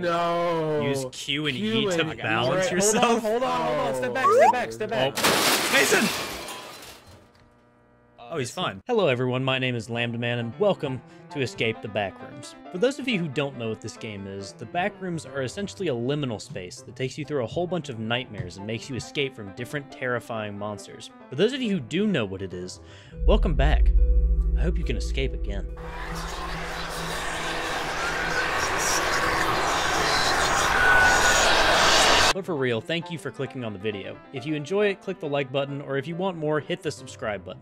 no. Use Q and Q E to and E. balance Alright, yourself. Hold on, hold on, hold on. Step back, Oh. step back, step back. Oh, Mason! Oh, he's fine. Hello, everyone. My name is Lambda Man, and welcome to Escape the Backrooms. For those of you who don't know what this game is, the Backrooms are essentially a liminal space that takes you through a whole bunch of nightmares and makes you escape from different terrifying monsters. For those of you who do know what it is, welcome back. I hope you can escape again. But for real, thank you for clicking on the video. If you enjoy it, click the like button, or if you want more, hit the subscribe button.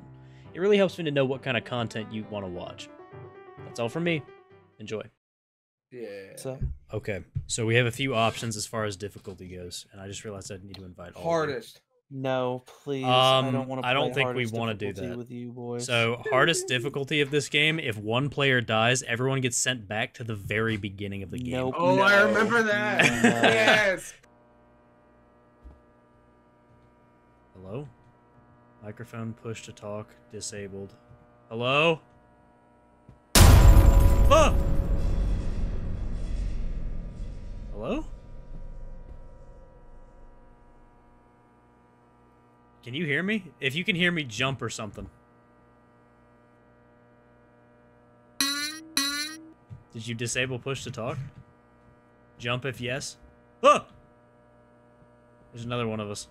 It really helps me to know what kind of content you want to watch. That's all from me. Enjoy. Yeah. So, Okay, so we have a few options as far as difficulty goes, and I just realized I need to invite all. of you. Hardest. no, please. Um, I don't want to I don't think we wanna do that. with you boys. So hardest difficulty of this game: if one player dies, everyone gets sent back to the very beginning of the game. Nope. Oh, I remember that. No. yes. Hello? Microphone push to talk disabled. Hello? Ah! Hello? Can you hear me? If you can hear me, jump or something. Did you disable push to talk? Jump if yes. Ah! There's another one of us.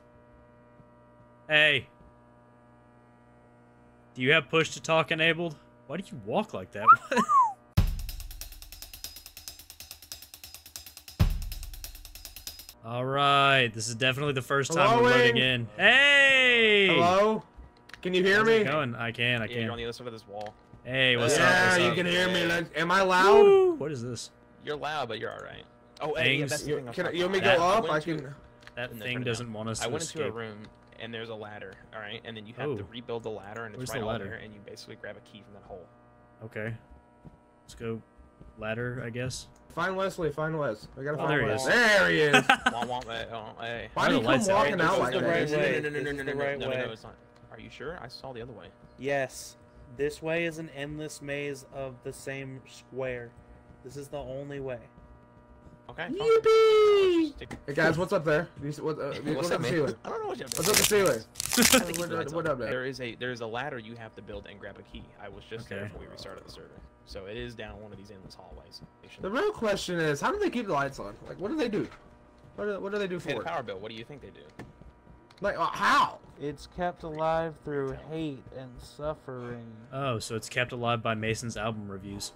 Hey. Do you have push to talk enabled? Why do you walk like that? All right, this is definitely the first time Hello, we're loading Wayne. in. Hey! Hello. Can you hear How's me? going? I can, I Yeah, you're on can. the other side of this wall. Hey, what's up? yeah, you up? can hear me. Like, am I loud? Woo! What is this? You're loud, but you're all right. Oh, hey, yeah, Things- that's the thing can I, you want me to go up? I I can. That thing doesn't want us to see. I to went escape. into a room, and there's a ladder, all right? And then you have to Oh. rebuild the ladder, and it's Where's right the on ladder? there, and you basically grab a key from that hole. Okay. Let's go ladder, I guess. Find Leslie. Find Les. I gotta Oh, find there he Les. is. There he is. Wah, wah, hey, oh, hey. Why Why do the you come lights out? walking out like that? right This is way. the- No, no, no, no, no, no, no, no, no, it's not. Are you sure? I saw the other way. yes, this way is an endless maze of the same square. This is the only way. Okay. Yippee! Hey guys, what's up there? Do you see- what, uh, What's what's up, up the man? ceiling? I don't know what you have to What's up the say. ceiling? I What- what up there? There is a there is a ladder you have to build and grab a key. I was just there before we restarted the server, so it is down one of these endless hallways. The real question is, how do they keep the lights on? Like, what do they do? What do, what do they do Pay the for? power bill. What do you think they do? Like, uh, how? It's kept alive through hate and suffering. Oh, so it's kept alive by Mason's album reviews.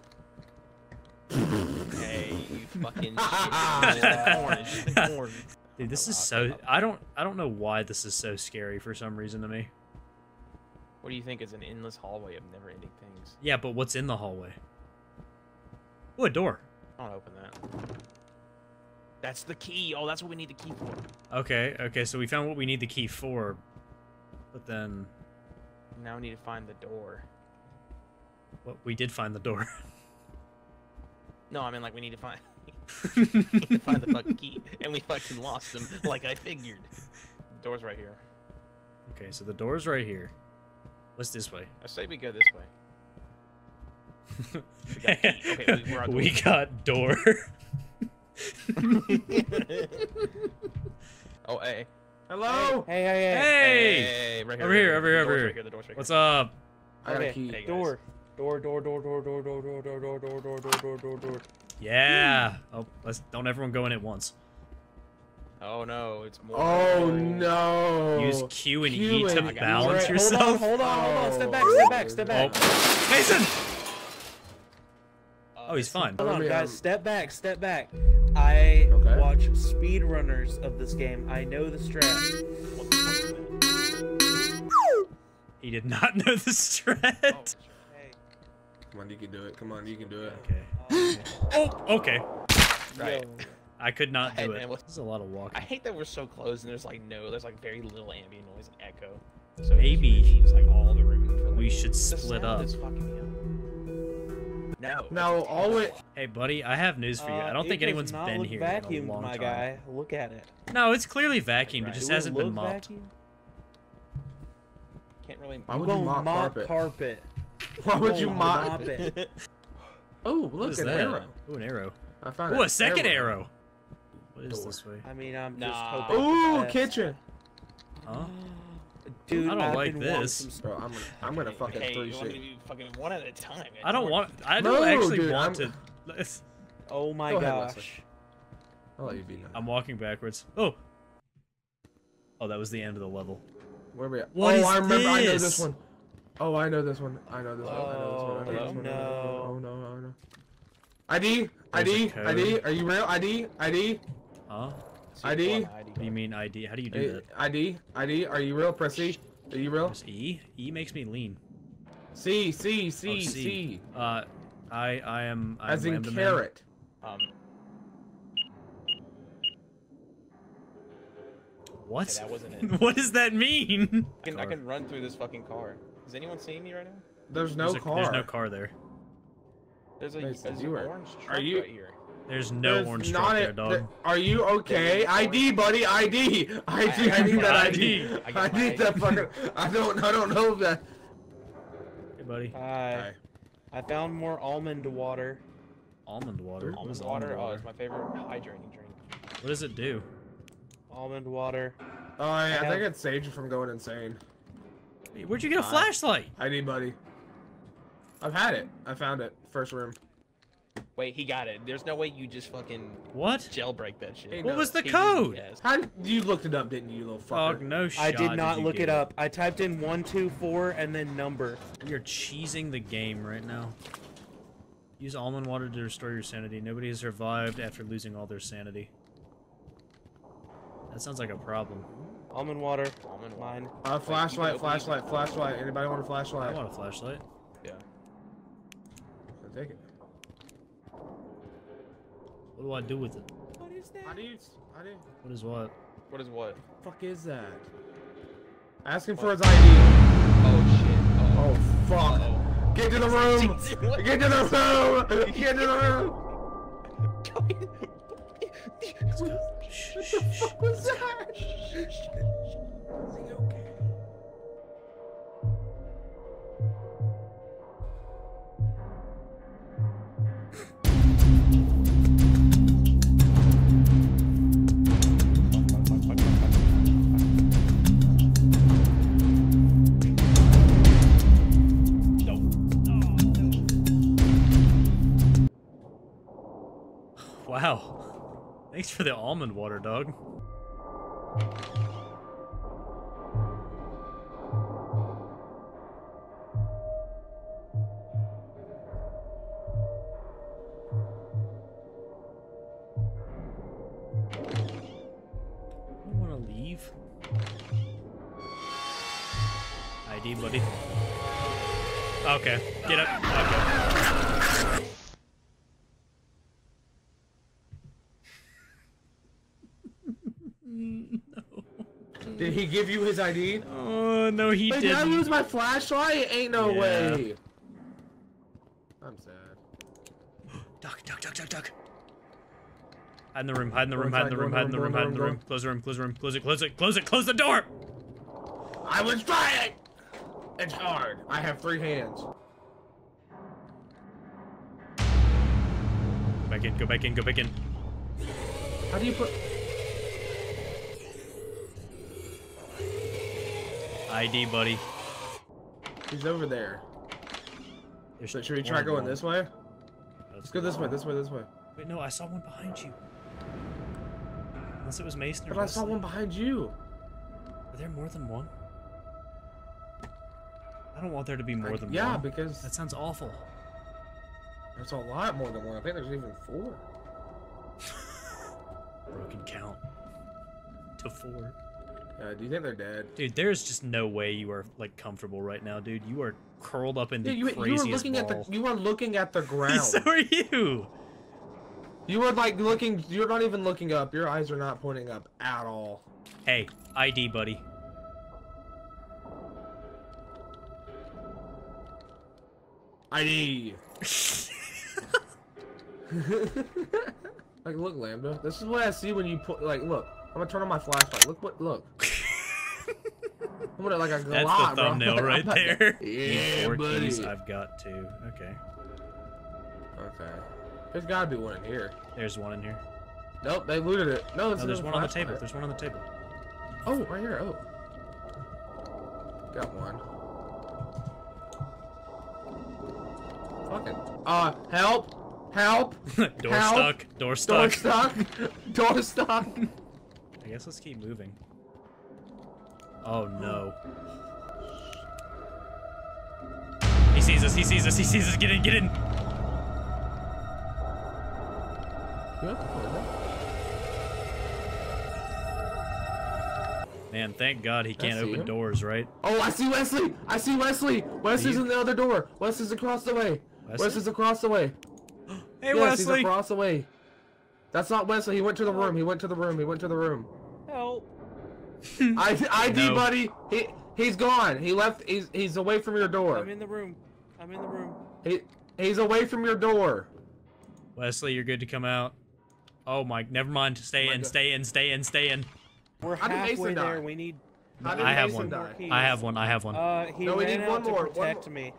Hey, you fucking shit. It's just corn. It's just been corn. Dude, this is so I don't I don't know why this is so scary for some reason to me. What do you think is an endless hallway of never-ending things? Yeah, but what's in the hallway? Oh, a door. I don't open that. That's the key. Oh, that's what we need the key for. Okay, okay, so we found what we need the key for. But then Now we need to find the door. what we did find the door. No, I mean like we need to find we need to find the fucking key, and we fucking lost them, like I figured. The door's right here. okay, so the door's right here. What's this way? I say we go this way. got key. Okay, we- we're we got door. oh, hey. Hello? Hey, hey, hey. hey! Hey, right here. Over here, over here, The over door's here. Right here. The door's right What's here. up? I got a Okay, key. Hey, guys. Door. Door, door, door, door, door, door, door, door, door, door, door, door, door, door, door. Yeah. Oh, let's don't everyone go in at once. Oh no, it's more. Oh no. Use Q and Q E to and- balance Right, yourself. Hold on, hold on, hold on. Step back, step back, step back. Oh, Mason! Uh, Oh, he's fine. Hold on, guys. Step back, step back. I Okay. watch speedrunners of this game. I know the strat. What the fuck is that? He did not know the strat. Oh, Hey, Come on, you can do it. Come on, you can do it. Okay. Oh, okay. Right. yo, I could not do man, it. what- This is a lot of walking. I hate that we're so close and there's like no, there's like very little ambient noise and echo. So Maybe relieves, like all the room for like, We should split up. is fucking me. No. No, that's all it. Hey, buddy, I have news for you. I uh, don't it think does anyone's not been look here in a vacuumed, long my time. guy. Look at it. No, it's clearly vacuumed. It just Do it hasn't been mopped. vacuumed? Can't really. Why You would you gonna mop carpet? carpet? Why would you gonna mop? mop it? Oh, look, is an that? arrow. Ooh, an arrow. I found Ooh, a second arrow. What is door. this way? I mean, I'm just Nah. hoping. for the Ooh, kitchen. Huh? Dude, I don't I've like this. some Bro, I'm gonna, I'm gonna fucking hey, three you shit. to fucking one at a time? I don't It's want. I don't actually dude, want I'm- to. Oh my Go gosh. Wesley. I'll let you be now. I'm walking backwards. Oh. Oh, that was the end of the level. Where are we at? What oh, is I remember. I know this? this one. Oh, I know this one. I know this one. I know this one. I know Oh, this one. I know this no. Oh no, ID, ID. ID. Are you real? ID, ID, Huh? See, ID? What do you mean ID? How do you do Hey, that? ID, ID. Are you real? Press C. Are you real? Press E. E makes me lean. C, C, Oh, C, C. Uh, I I am. I'm As in Lambda Man. carrot. Um, What? okay, that wasn't it. what does that mean? I can, I can run through this fucking car. Is anyone seeing me right now? There's no there's, a- car. there's no car there. There's a, Mason, there's you an are- orange are you- right here. There's no There's orange not truck a- there, dog. th- Are you okay? ID, buddy. ID. ID. I, I need that ID. ID. I I, need that ID. fucking. I don't. I don't know that. Hey, buddy. Hi. I found more almond water. Almond water. What Almond is water. almond Oh, it's my favorite hydrating drink. What does it do? Almond water. Oh yeah, I, I think it saves you from going insane. Hey, Where'd you get a flashlight? ID, buddy. I've had it. I found it. First room. Wait, he got it. There's no way you just fucking What? jailbreak that shit. What no, was the code? How you looked it up, didn't you, little fucker? Dog, no shot. I did not you look it up. I typed in one, two, four, and then number. You're cheesing the game right now. Use almond water to restore your sanity. Nobody has survived after losing all their sanity. That sounds like a problem. Almond water. Almond water. Mine. Uh, flashlight, flashlight, flashlight. Anybody want a flashlight? I want a flashlight. Yeah. Take it. What do I do with it? What is that? How do you? How do you? What is what? What is what? fuck is that? Ask him for his ID. Oh shit. Oh. oh fuck! Uh-oh. Get to the room! Get to the room! Get to the room! What the fuck was that? Thanks for the almond water, dog. Buddy. Okay, get up. Okay. Did he give you his ID? Oh no, he Wait, did I didn't. lose my flashlight? Ain't no Yeah. way. I'm sad. Duck, duck, duck, duck, duck. Hide in the room, hide in the room, hide in the room, hide in the room, hide in the room. Close the room, close the room, close it, close it, close it, close the door! I was trying. It's hard. I have three hands. Go back in, go back in, go back in. How do you put? ID, buddy. He's over there. There's So should we try going one. this way? Let's Let's go this way. This way. This way. Wait, no, I saw one behind you. Unless it was Mason or But I saw one behind you. Are there more than one? I don't want there to be more I- than yeah, one. because That sounds awful. there's a lot more than one. I think there's even four. Broken count. To four. Uh, do you think they're dead? Dude, there's just no way you are like comfortable right now, dude. You are curled up in the Dude, you, you craziest were looking ball. at the. You were looking at the ground. so are you. You were like looking. You're not even looking up. Your eyes are not pointing up at all. Hey, ID, buddy. ID. like, look, Lambda. This is what I see when you put. Like, look. I'm gonna turn on my flashlight. Look what. Look. I'm gonna like a That's Glock, the bro. thumbnail I'm right there. Yeah, Four buddy. keys, I've got two. Okay. Okay. There's gotta be one in here. There's one in here. Nope, they looted it. No, it's No, there's one on the table. flashlight. There's one on the table. Oh, right here. Oh. Got one. Fucking. Uh, help! Help! Door Help! stuck. Door Door stuck. stuck! Door stuck! I guess let's keep moving. Oh no. He sees us, he sees us, he sees us. Get in, get in. Man, thank God he can't open him. doors, right? Oh, I see Wesley! I see Wesley! Wesley's you- in the other door! Wesley's across the way! Wesley? Wesley's across the way! Hey, yes, he's Wesley! across the way. That's not Wesley. He went to the room. He went to the room. He went to the room. Help! I ID No. buddy. He he's gone. He left. He's he's away from your door. I'm in the room. I'm in the room. He he's away from your door. Wesley, you're good to come out. Oh my, never mind. Stay my in, God. stay in, stay in, stay in. We're How did halfway Mason there. die? We need. I have Mason one. die? I have one, I have one. Uh, he No, we need one to more, one protect more. me.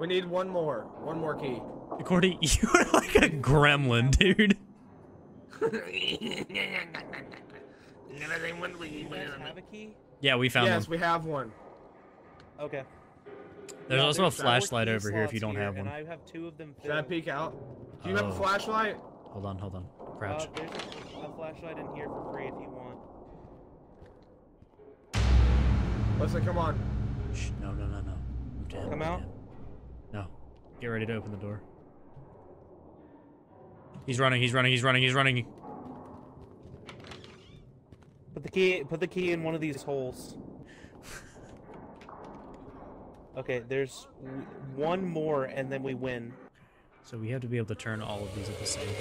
We need one more. One more key. Cordy, you're like a gremlin, dude. Yeah, we found yes, one. we have one. Okay. There's Yeah, also a there's four flashlight over here if you don't have one. And I have two of them Should I peek out? Do you have Oh. a flashlight? Hold on, hold on. Uh, Crouch. there's a, a flashlight in here for free if you want. Wesley, come on. Shh, no, no, no, no. Move to him, Come out. him. No. Get ready to open the door. He's running, he's running, he's running, he's running. Put the key. Put the key in one of these holes. Okay, there's one more, and then we win. So we have to be able to turn all of these at the same time.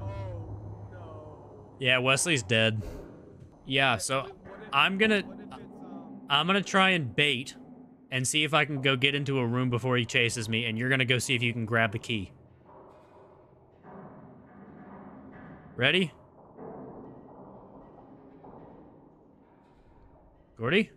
Oh no. Yeah, Wesley's dead. Yeah, so I'm gonna I'm gonna try and bait and see if I can go get into a room before he chases me, and you're gonna go see if you can grab the key. Ready? Gordy?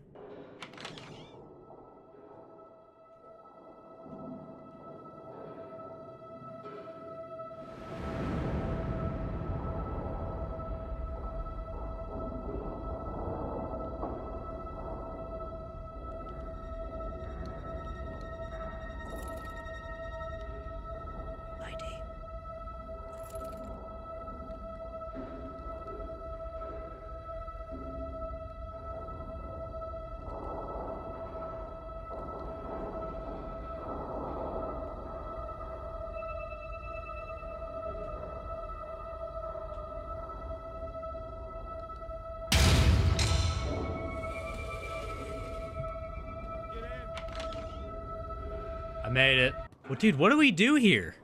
Made it. Well, dude, what do we do here?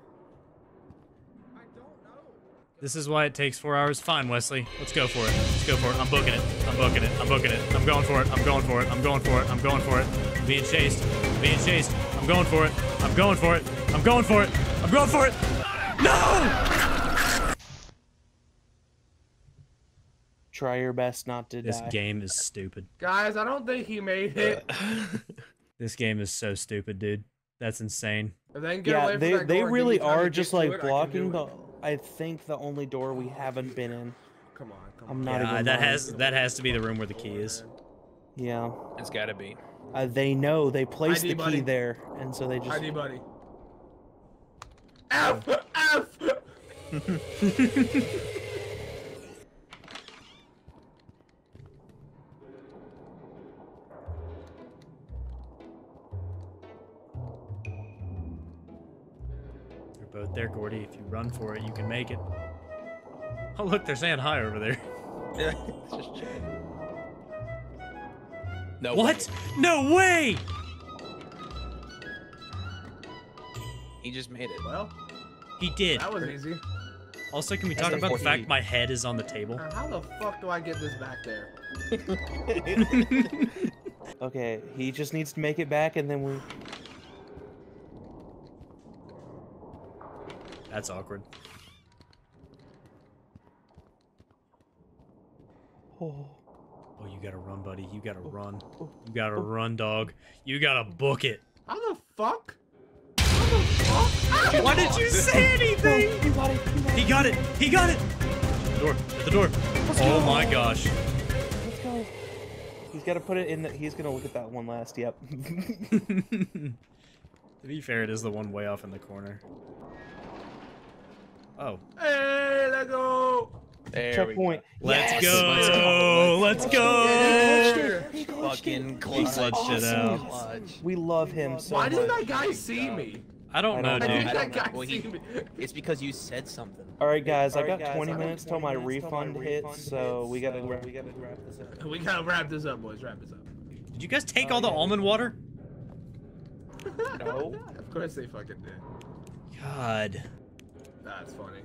I don't know. This is why it takes four hours. Fine, Wesley. Let's go for it. Let's go for it. I'm booking it. I'm booking it. I'm booking it. I'm going for it. I'm going for it. I'm going for it. I'm going for it. I'm being chased. I'm being chased. I'm going for it. I'm going for it. I'm going for it. I'm going for it. No! Try your best not to This die. This game is stupid. Guys, I don't think he made it. This game is so stupid, dude. That's insane. If they can get away yeah, from they that they door and give really me time to are just to like it, I blocking do the. I think the only door we haven't been in. Come on, come I'm not Yeah, even. that has that has to be the room where the key is. Yeah, It's gotta be. uh, they know they placed ID, the key buddy. there, and so they just. ID buddy. F F. You're there, Gordy. If you run for it, you can make it. Oh, look, they're saying hi over there. Yeah, it's just chatting. No. What? No way! He just made it. Well, He did. that was easy. Also, can we talk about the fact my head is on the table? Now, how the fuck do I get this back there? Okay, he just needs to make it back, and then we. That's awkward. Oh. Oh, you gotta run, buddy. You gotta oh. run. Oh. You gotta oh. run, dog. You gotta book it. How the fuck? How the fuck? Why did you say anything? He got it. He got it. Door. At the door. Oh my gosh. Let's go. He's got to put it in. The, he's gonna look at that one last. Yep. to be fair, it is the one way off in the corner. Oh. Hey, let's go. There Checkpoint. Let's Yes! go. Let's go. Yeah. Fucking He clutch. clutched it out. Clutch. We love him so much. Why much. didn't that guy see me? I don't know, I don't Why know. dude. did I that don't know. guy Well, see he- me? It's because you said something. All right, guys. I Alright, got guys, 20 I minutes till my 20 minutes till my refund hits, refund so we gotta so wrap, we we gotta wrap this up. We gotta wrap this up, boys. Wrap this up. Did you guys take Oh, all the yeah. almond water? No. of course they fucking did. God. That's funny.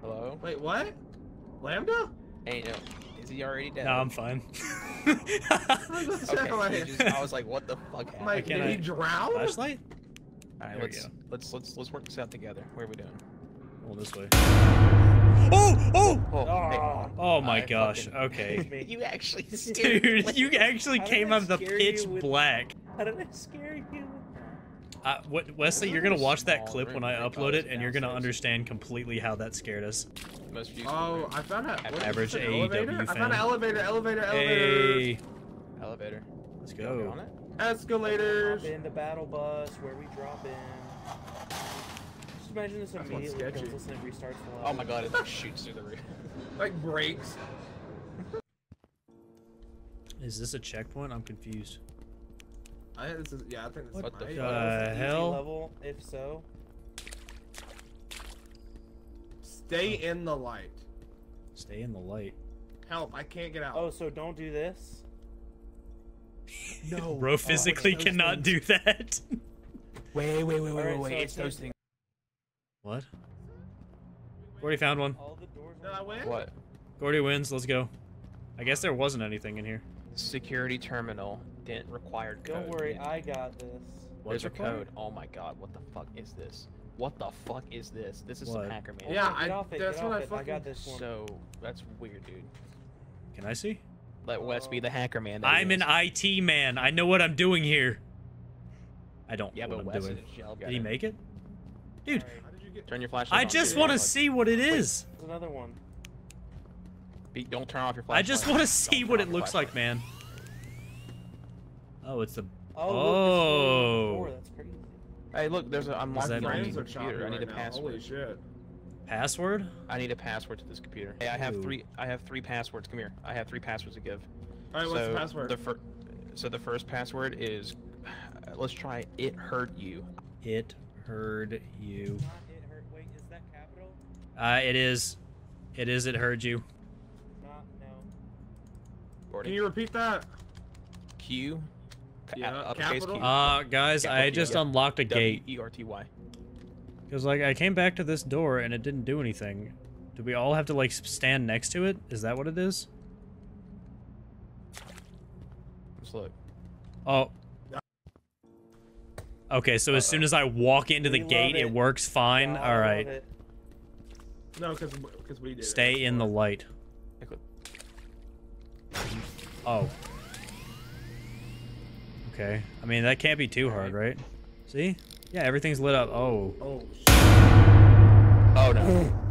Hello? Wait, what? Lambda? Hey, no. Is he already dead? No, I'm fine. Okay. you just- I was like, what the fuck happened? Mike, Can did I- he drown? Flashlight? All right, There we let's let's let's let's work this out together. Where are we doing? Oh, this way. Oh! Oh! Oh, Ah. Oh my I gosh. fucking- Okay. You actually scared me. Dude, you actually came out of the pitch with- black. How did I scare you? Uh, what, Wesley, you're gonna watch that clip when I upload it, and you're gonna understand completely how that scared us. Oh. I found a what is Average this, an AEW elevator? I found an elevator, elevator, elevator. Hey, elevator. let's You on go. it? Escalators. Drop in the battle bus where we drop in. Just imagine this That's immediately sketchy. kills and it restarts the level. Oh my god, it like shoots through the roof. Like breaks. Is this a checkpoint? I'm confused. I think this is yeah. I think this What is the right. Uh, easy hell? Level, if so. Stay in the light. Stay in the light. Help! I can't get out. Oh, so don't do this. No. Bro physically those cannot do that. Wait, wait, wait, wait, Alright, wait, wait. so It's it's those things. what? Gordy found one. All the doors. Did I win? What? Gordy wins. Let's go. I guess there wasn't anything in here. Security terminal didn't require code. Don't worry, I got this. What's There's a code. Oh my god, what the fuck is this? What the fuck is this? This is What? some hacker man. Yeah, I- off it, that's what I it. I got this one. So that's weird, dude. Can I see? Let Wes be the hacker man. I'm an. IT man. I know what I'm doing here. I don't Yeah, know but what Wes I'm is doing. a Did he make it? Dude, Alright, How did you get? Turn your flashlight I on, just want to see what it is. There's another one. Be- Don't turn off your flashlight. I just want to Don't see what it your looks like, man. Oh, it's the. Oh, Oh. look, it's. That's crazy. Hey, look, there's a. I'm Does logging that on mean- the Frames are choppy computer. I need right a now. Holy password. shit. Password? I need a password to this computer. Hey, I have Ooh. three. I have three passwords. Come here. I have three passwords to give. All right, what's the password? The fir- so the first password is. Let's try. It hurt you. It heard you. Not it hurt. Wait, is that capital? Uh, it is. It is. It heard you. Not no. Gordy. Can you repeat that? Q. Yeah, capital? Q. Uh, guys, I just Q. unlocked a gate. W E R T Y. Because, like, I came back to this door and it didn't do anything. Do we all have to, like, stand next to it? Is that what it is? Just look. Oh. Okay, so as soon as I walk into the We love gate, it it. works fine. God, I All love right. it. No, because because we did. it Stay in the light. Oh. Okay. I mean, that can't be too hard, right? See? Yeah, everything's lit up. Oh. Oh. Oh no.